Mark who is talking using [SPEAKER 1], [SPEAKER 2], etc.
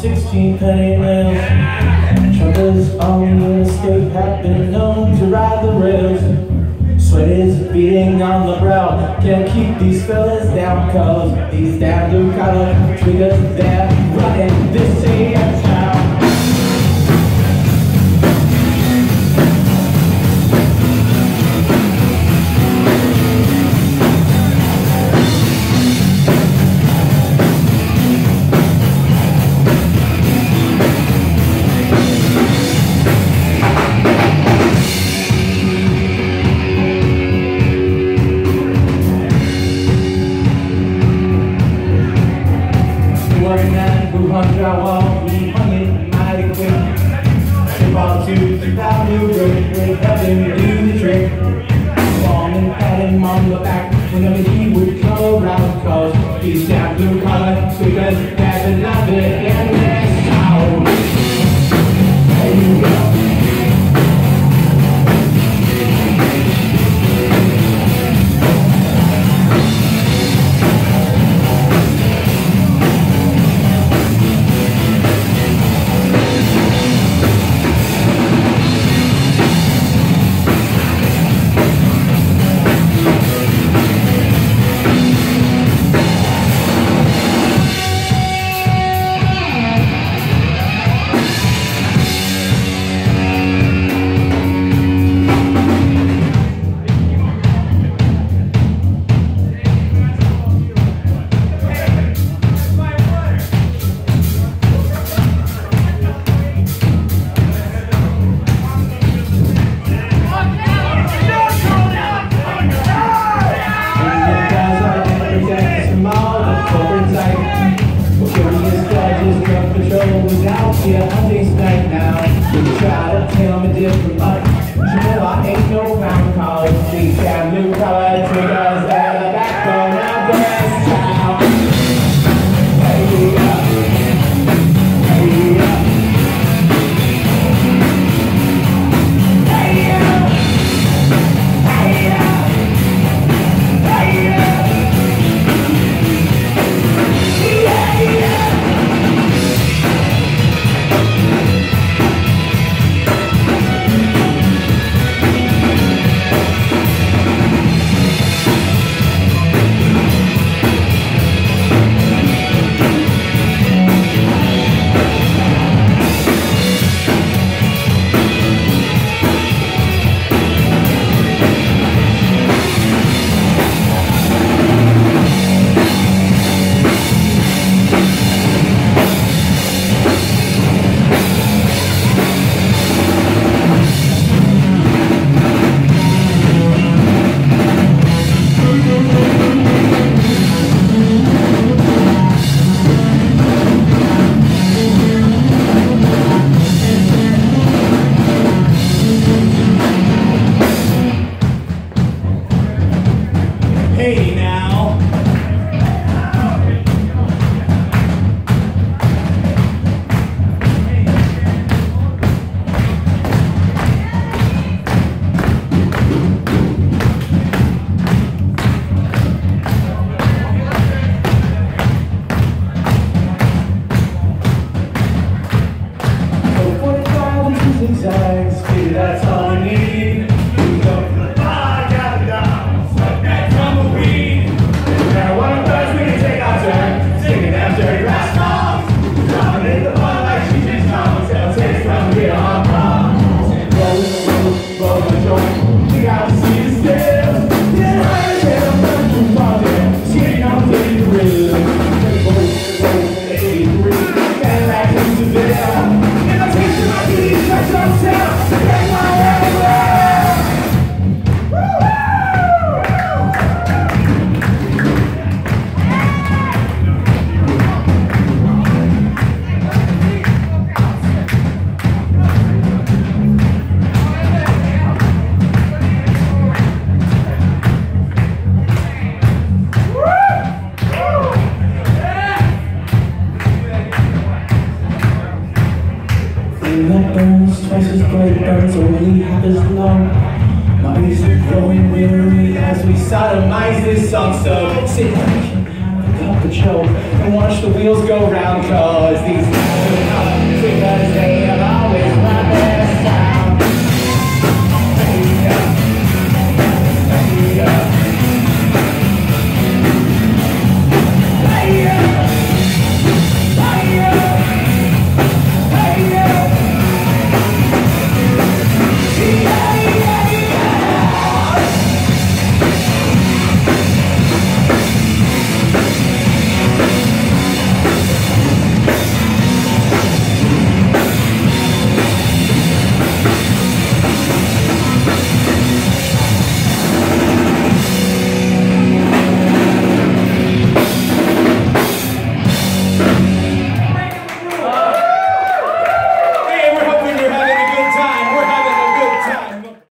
[SPEAKER 1] 16 penny nails. Truckers on the escape have been known to ride the rails. Sweat is beating on the brow. Can't keep these fellas down, cause these damn blue collar tweekers, they're running this scene. him on the back whenever he would come around cause he's that blue collar because there's another It's only half as long. My ears are growing weary as we sodomize this song. So sit back, have a cup and watch the wheels go round. Cause these are not as they